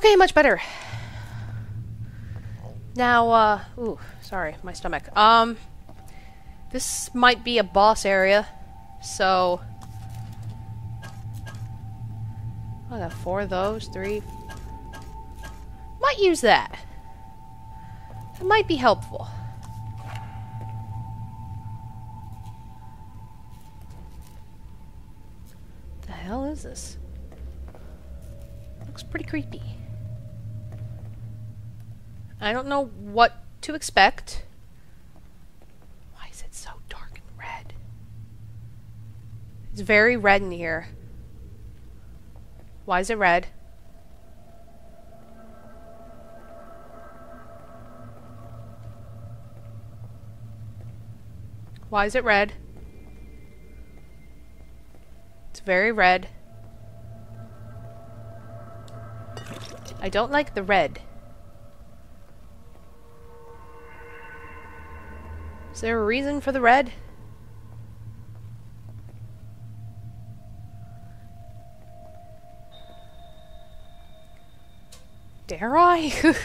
Okay, much better. Now, uh, ooh, sorry, my stomach. Um, this might be a boss area, so... I got four of those, three. Might use that. It might be helpful. The hell is this? Looks pretty creepy. I don't know what to expect. Why is it so dark and red? It's very red in here. Why is it red? Why is it red? It's very red. I don't like the red. Is there a reason for the red? Dare I?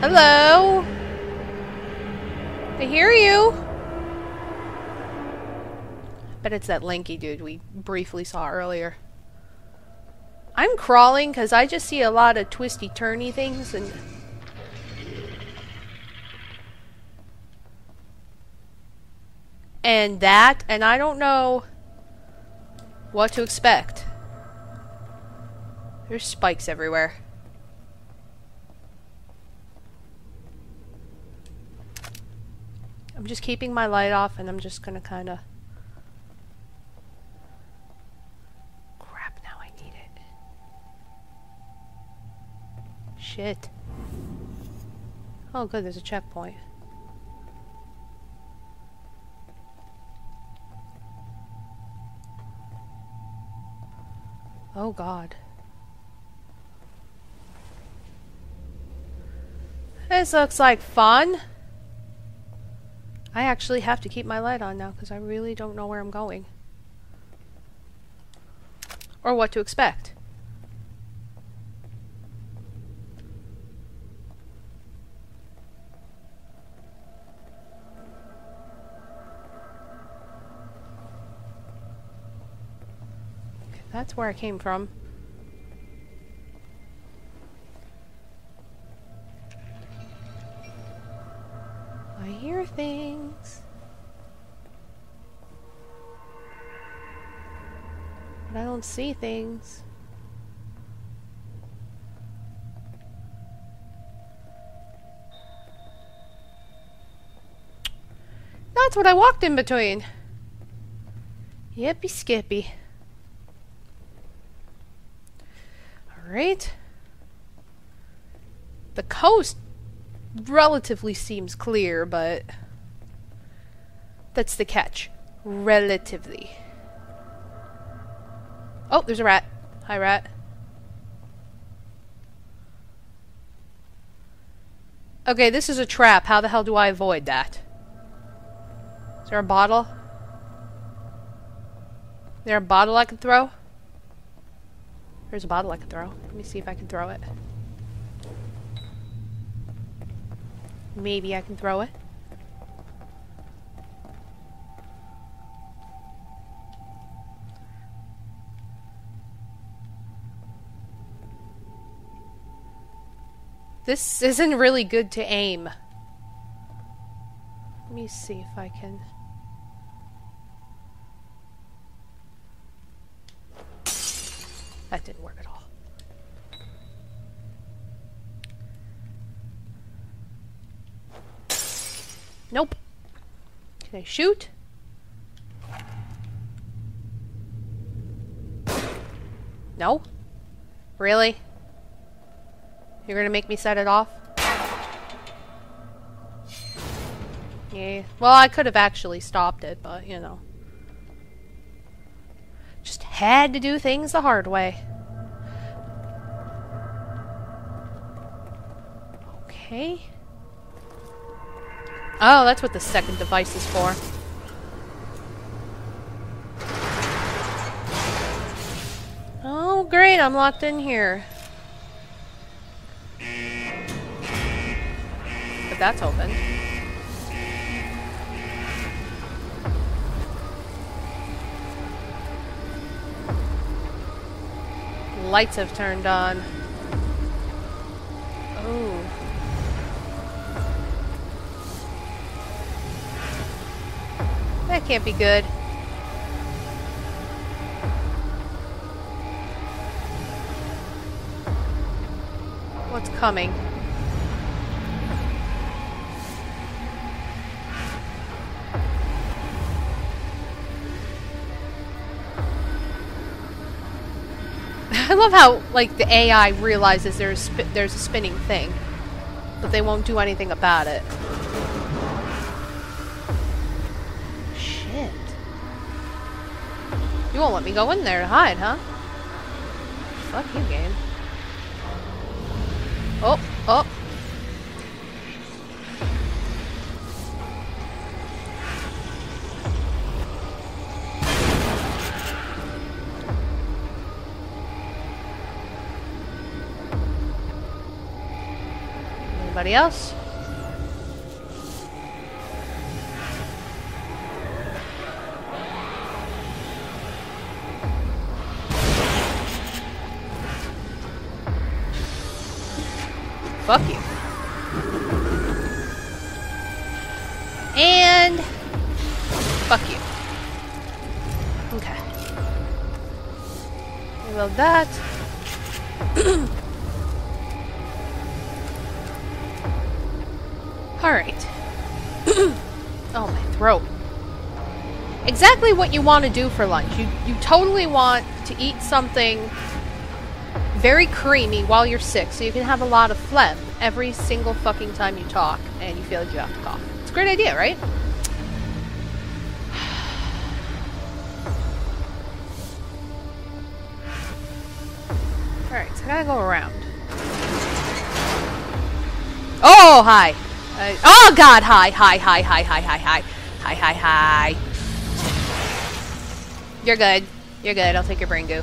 Hello? I hear you. Bet it's that lanky dude we briefly saw earlier. I'm crawling because I just see a lot of twisty turny things and and that and I don't know what to expect. There's spikes everywhere. I'm just keeping my light off and I'm just gonna kinda Shit. Oh good, there's a checkpoint. Oh god. This looks like fun. I actually have to keep my light on now because I really don't know where I'm going. Or what to expect. Where I came from. I hear things. But I don't see things. That's what I walked in between. Yippee skippy. Alright. The coast relatively seems clear, but that's the catch. Relatively. Oh, there's a rat. Hi, rat. Okay, this is a trap. How the hell do I avoid that? Is there a bottle? Is there a bottle I can throw? There's a bottle I can throw. Let me see if I can throw it. Maybe I can throw it. This isn't really good to aim. Let me see if I can... That didn't work at all. Nope. Can I shoot? No? Really? You're gonna make me set it off? Yeah. Well, I could have actually stopped it, but, you know had to do things the hard way. Okay. Oh, that's what the second device is for. Oh, great, I'm locked in here. But that's open. Lights have turned on. Oh. That can't be good. What's coming? I love how, like, the AI realizes there's there's a spinning thing, but they won't do anything about it. Shit. You won't let me go in there to hide, huh? Fuck you, game. Else? Fuck you. And fuck you. Okay. Reload that. Alright. oh, my throat. Exactly what you want to do for lunch. You, you totally want to eat something very creamy while you're sick so you can have a lot of phlegm every single fucking time you talk and you feel like you have to cough. It's a great idea, right? Alright, so I gotta go around. Oh, hi! Uh, oh god, hi, hi, hi, hi, hi, hi, hi. Hi, hi, hi. You're good. You're good. I'll take your brain goo.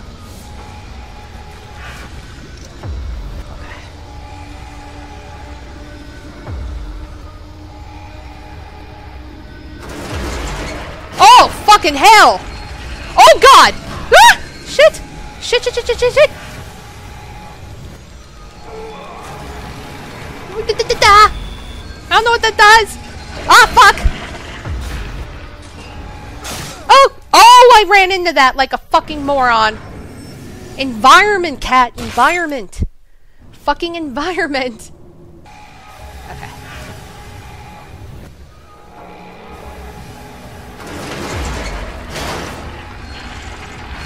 Oh, fucking hell! Oh god! Ah! Shit! Shit, shit, shit, shit, shit, shit! I don't know what that does! Ah, fuck! Oh! Oh, I ran into that like a fucking moron! Environment, cat! Environment! Fucking environment! Okay.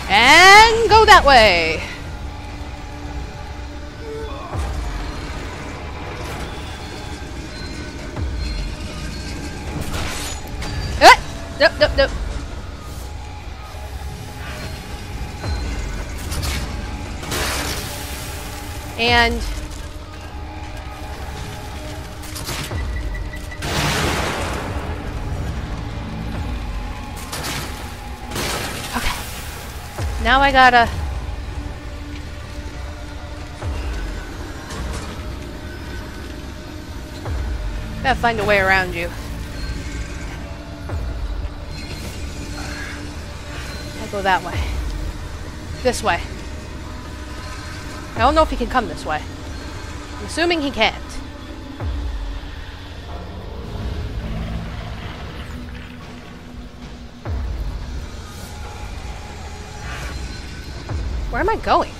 And go that way! Nope, nope, nope. And okay, now I gotta. Gotta find a way around you. Go that way. This way. I don't know if he can come this way. I'm assuming he can't. Where am I going?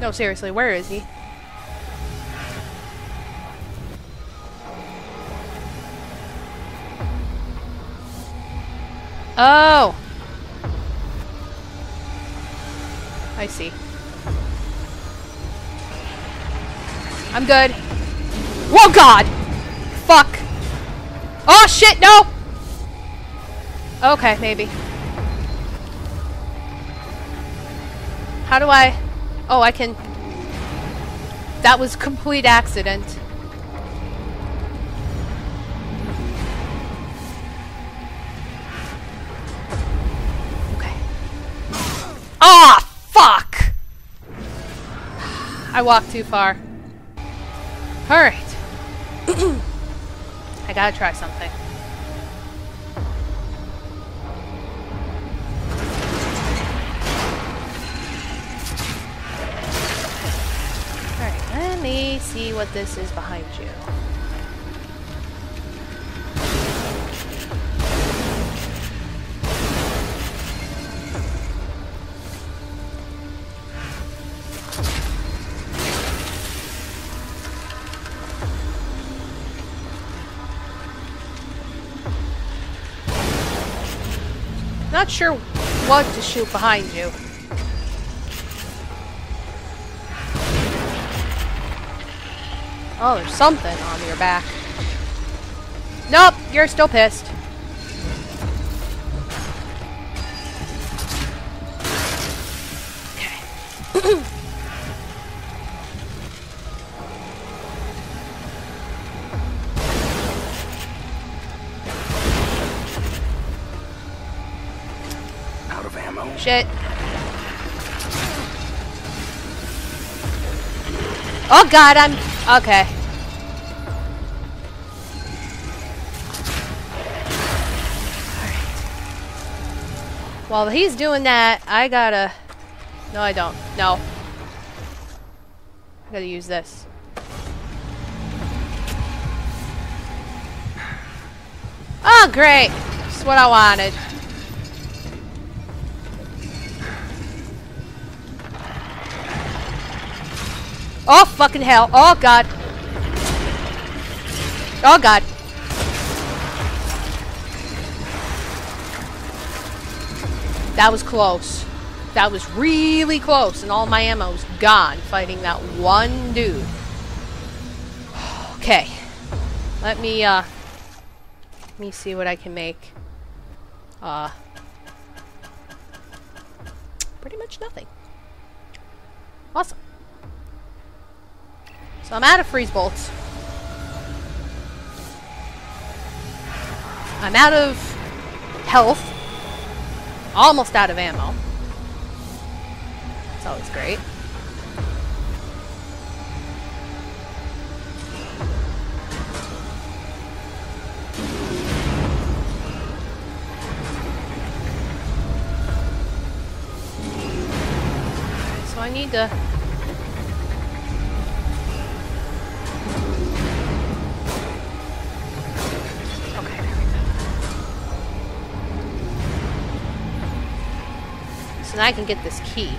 No, seriously, where is he? Oh! I see. I'm good. Whoa, God! Fuck! Oh, shit, no! Okay, maybe. How do I... Oh, I can... That was complete accident. I walked too far. Alright. I gotta try something. Alright, let me see what this is behind you. Not sure what to shoot behind you. Oh, there's something on your back. Nope, you're still pissed. Shit. Oh god, I'm... Okay. While he's doing that, I gotta... No, I don't. No. I gotta use this. Oh, great! That's what I wanted. Oh, fucking hell. Oh, God. Oh, God. That was close. That was really close, and all my ammo's gone fighting that one dude. Okay. Let me, uh... Let me see what I can make. Uh... Pretty much nothing. Awesome. So I'm out of freeze bolts. I'm out of health. Almost out of ammo. That's always great. So I need to So now I can get this key.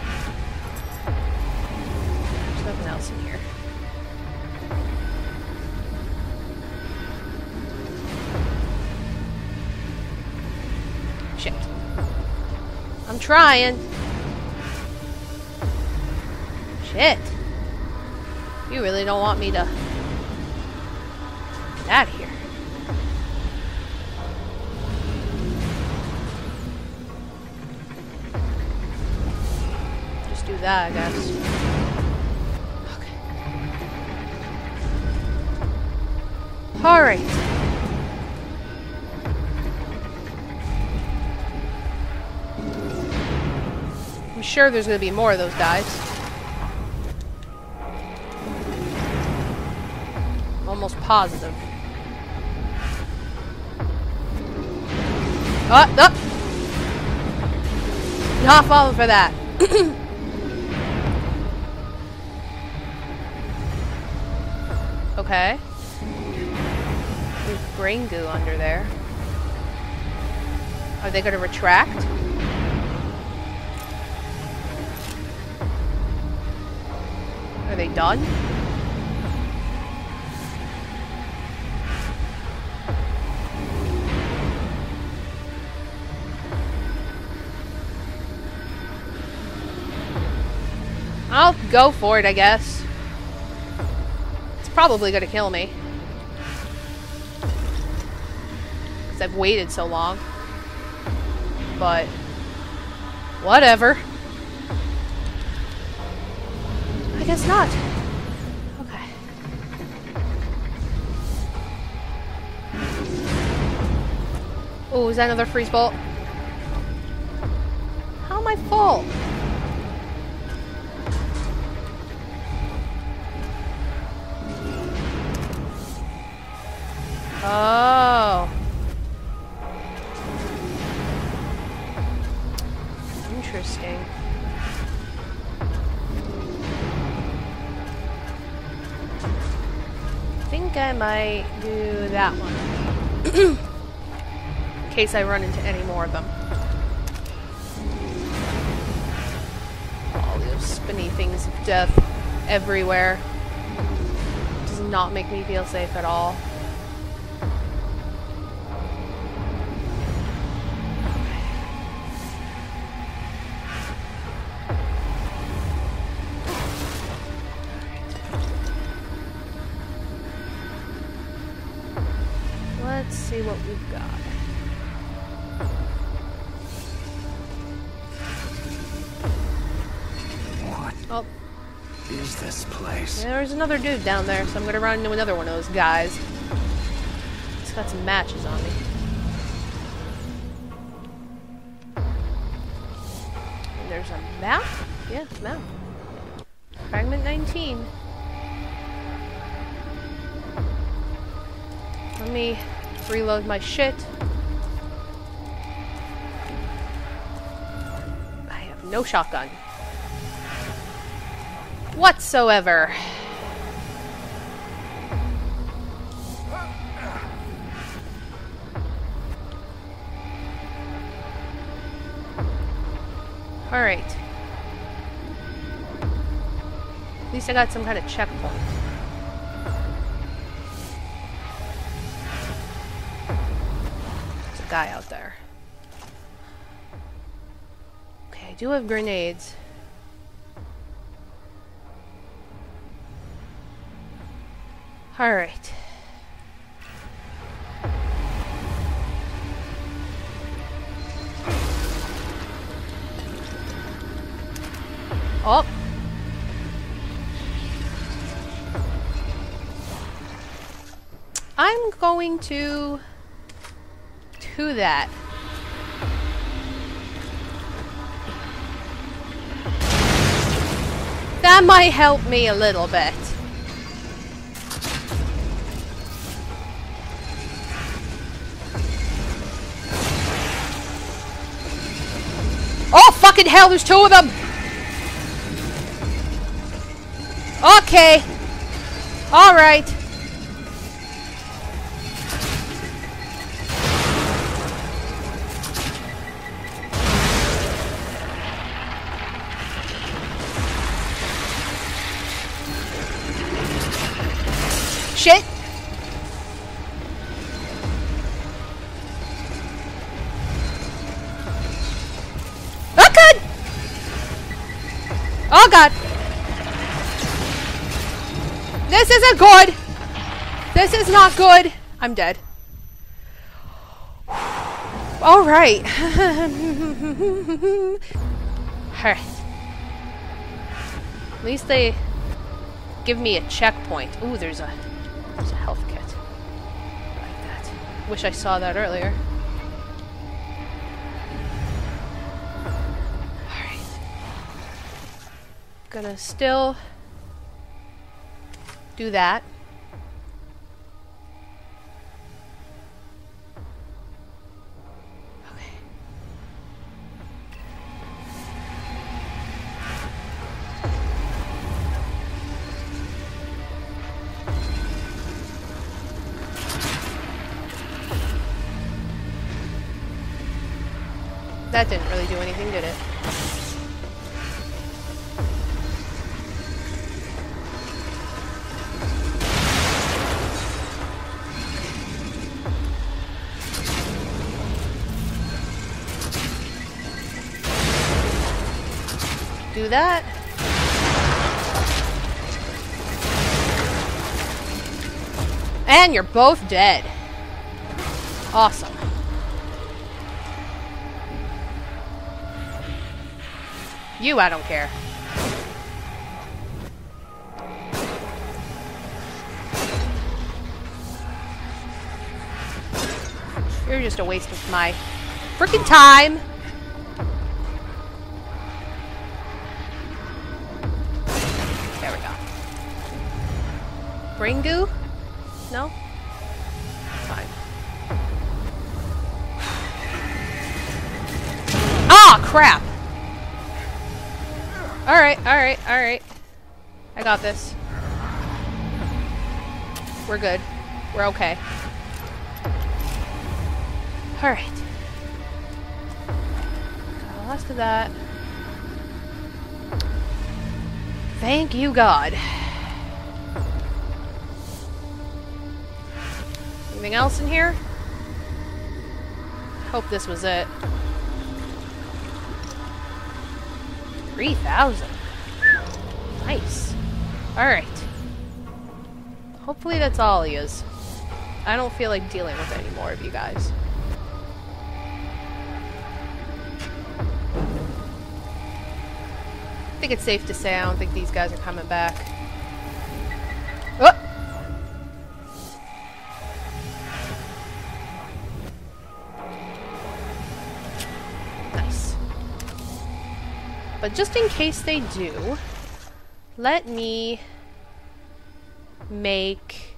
There's nothing else in here. Shit. I'm trying. Shit. You really don't want me to get out of here. That, I guess. Okay. Alright. I'm sure there's gonna be more of those guys. Almost positive. Oh, oh! Not falling for that. okay. There's brain goo under there. Are they going to retract? Are they done? I'll go for it, I guess. Probably gonna kill me. Because I've waited so long. But, whatever. I guess not. Okay. Oh, is that another freeze bolt? How am I full? Oh. Interesting. I think I might do that one. In case I run into any more of them. All those spinny things of death everywhere. Does not make me feel safe at all. Let's see what we've got. What Oh, is this place? there's another dude down there, so I'm gonna run into another one of those guys. He's got some matches on me. And there's a map? Yeah, map. Fragment 19. Let me reload my shit. I have no shotgun. Whatsoever. Alright. At least I got some kind of checkpoint. Guy out there. Okay, I do have grenades. Alright. Oh. I'm going to do that. That might help me a little bit. Oh, fucking hell, there's two of them! Okay. Alright. This isn't good! This is not good! I'm dead. Alright. Alright. At least they give me a checkpoint. Ooh, there's a there's a health kit. Like that. Wish I saw that earlier. Alright. Gonna still do that. And you're both dead. Awesome. You, I don't care. You're just a waste of my freaking time. There we go. Brain no? Fine. Ah, crap! Alright, alright, alright. I got this. We're good. We're okay. Alright. Got of that. Thank you, God. Anything else in here? Hope this was it. 3,000. Nice. Alright. Hopefully that's all he is. I don't feel like dealing with any more of you guys. I think it's safe to say I don't think these guys are coming back. Just in case they do, let me make...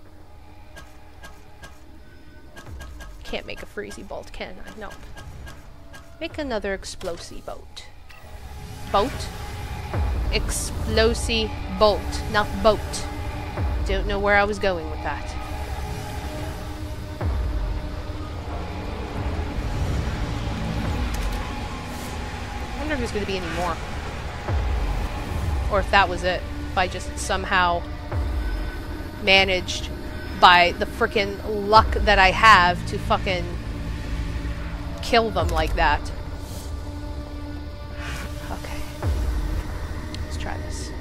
Can't make a freezy bolt, can I? No. Make another explosive boat. Boat? Explosive bolt, not boat. Don't know where I was going with that. I wonder if there's going to be any more. Or if that was it. If I just somehow managed by the freaking luck that I have to fucking kill them like that. Okay. Let's try this.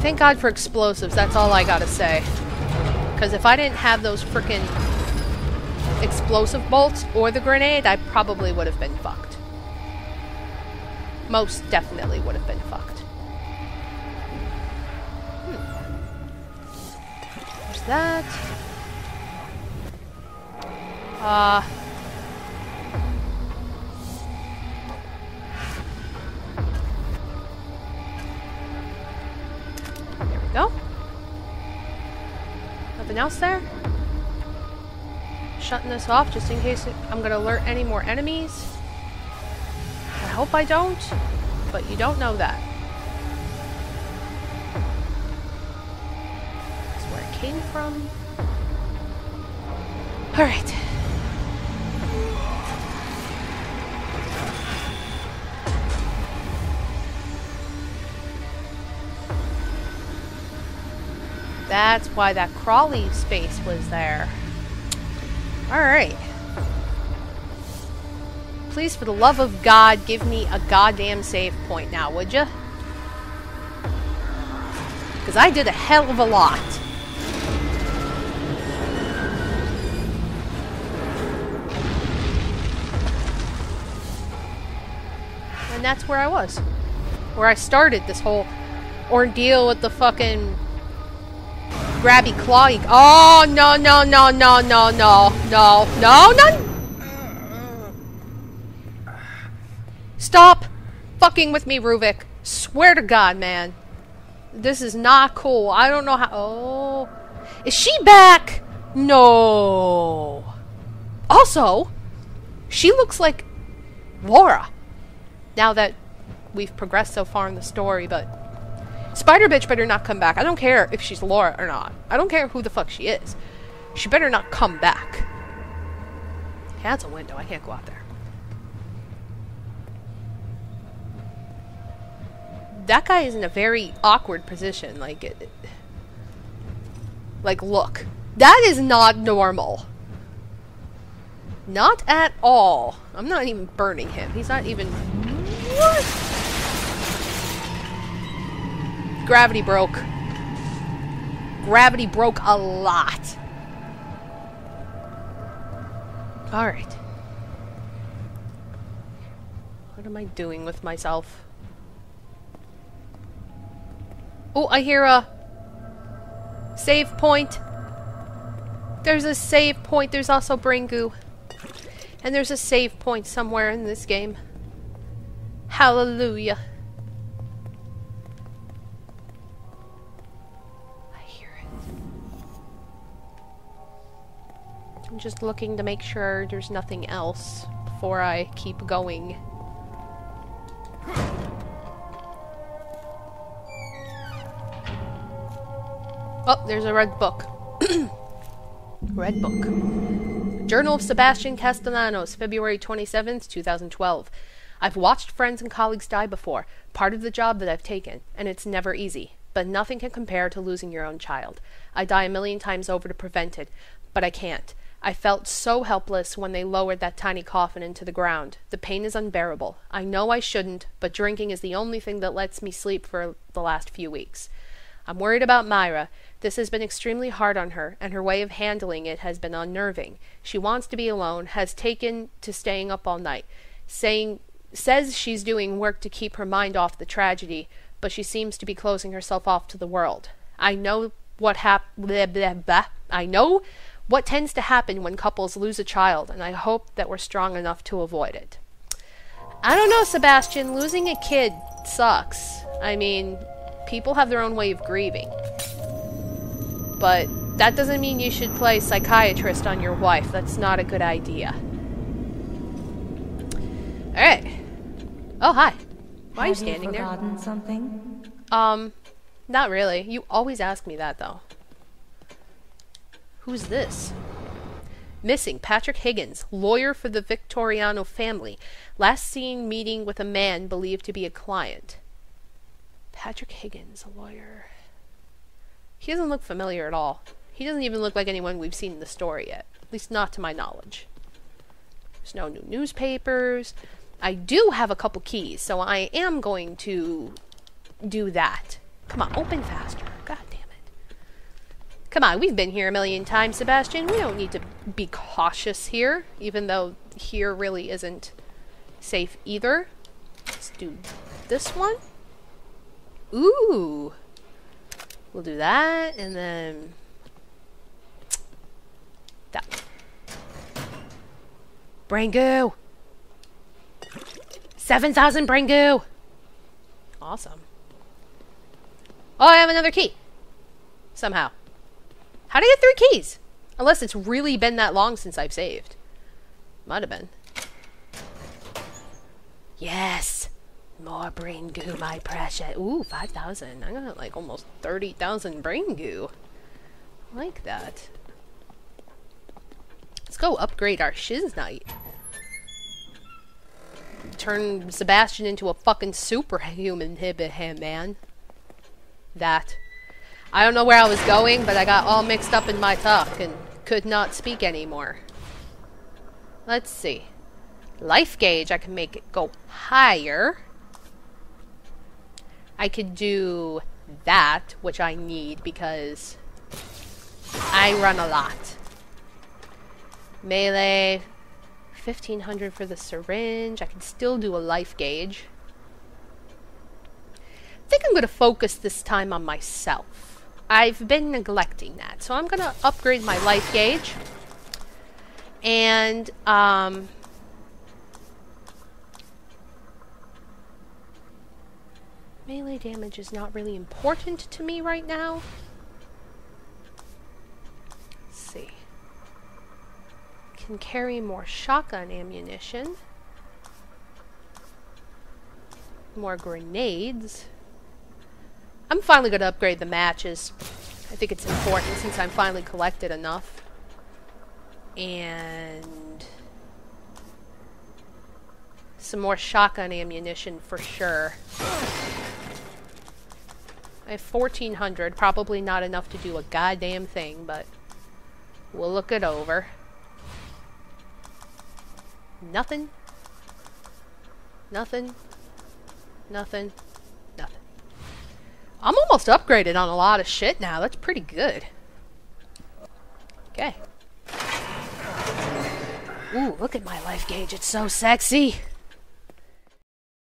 Thank God for explosives, that's all I gotta say. Because if I didn't have those freaking explosive bolts or the grenade, I probably would have been fucked. Most definitely would have been fucked. Hmm. There's that. Uh. There we go. Nothing else there? Shutting this off just in case I'm gonna alert any more enemies. I hope I don't, but you don't know that. That's where it came from. Alright. That's why that crawly space was there. Alright. Please, for the love of God, give me a goddamn save point now, would you? Because I did a hell of a lot. And that's where I was. Where I started this whole ordeal with the fucking grabby clawy. Oh, no, no, no, no, no, no, no, no, no. Stop fucking with me, Ruvik. Swear to God, man. This is not cool. I don't know how. Oh. Is she back? No. Also, she looks like Laura. Now that we've progressed so far in the story, but Spider Bitch better not come back. I don't care if she's Laura or not. I don't care who the fuck she is. She better not come back. Yeah, that's a window. I can't go out there. That guy is in a very awkward position. Like, it, like, look. That is not normal. Not at all. I'm not even burning him. He's not even... What? Gravity broke. Gravity broke a lot. Alright. What am I doing with myself? Oh, I hear a save point. There's a save point. There's also brain goo. And there's a save point somewhere in this game. Hallelujah. I'm just looking to make sure there's nothing else before I keep going. Oh, there's a red book. red book. Journal of Sebastian Castellanos, February 27th, 2012. I've watched friends and colleagues die before, part of the job that I've taken, and it's never easy. But nothing can compare to losing your own child. I die a million times over to prevent it, but I can't. I felt so helpless when they lowered that tiny coffin into the ground. The pain is unbearable. I know I shouldn't, but drinking is the only thing that lets me sleep for the last few weeks. I'm worried about Myra. This has been extremely hard on her, and her way of handling it has been unnerving. She wants to be alone, has taken to staying up all night, saying says she's doing work to keep her mind off the tragedy, but she seems to be closing herself off to the world. I know what hap- blah, blah, blah. I know what tends to happen when couples lose a child, and I hope that we're strong enough to avoid it. I don't know, Sebastian. Losing a kid sucks. I mean, people have their own way of grieving. But that doesn't mean you should play psychiatrist on your wife. That's not a good idea. Alright. Oh, hi. Why are you standing you there? something? Um, not really. You always ask me that, though. Who's this? Missing Patrick Higgins, lawyer for the Victoriano family. Last seen meeting with a man believed to be a client. Patrick Higgins, a lawyer. He doesn't look familiar at all. He doesn't even look like anyone we've seen in the story yet. At least not to my knowledge. There's no new newspapers. I do have a couple keys, so I am going to do that. Come on, open faster. Come on, we've been here a million times, Sebastian. We don't need to be cautious here, even though here really isn't safe either. Let's do this one. Ooh. We'll do that, and then that. Brain goo. 7,000 brain goo. Awesome. Oh, I have another key. Somehow. How do I get three keys? Unless it's really been that long since I've saved. Might have been. Yes. More brain goo, my precious. Ooh, 5,000. I got like almost 30,000 brain goo. I like that. Let's go upgrade our Shiz Knight. Turn Sebastian into a fucking superhuman hibba man. That. I don't know where I was going, but I got all mixed up in my talk and could not speak anymore. Let's see. Life gauge, I can make it go higher. I could do that, which I need because I run a lot. Melee, 1500 for the syringe. I can still do a life gauge. I think I'm going to focus this time on myself. I've been neglecting that. So I'm going to upgrade my life gauge. And, um... Melee damage is not really important to me right now. Let's see. Can carry more shotgun ammunition. More grenades. I'm finally going to upgrade the matches. I think it's important since I'm finally collected enough. And some more shotgun ammunition for sure. I have 1400, probably not enough to do a goddamn thing, but we'll look it over. Nothing. Nothing. Nothing. Nothing. I'm almost upgraded on a lot of shit now. That's pretty good. Okay. Ooh, look at my life gauge. It's so sexy.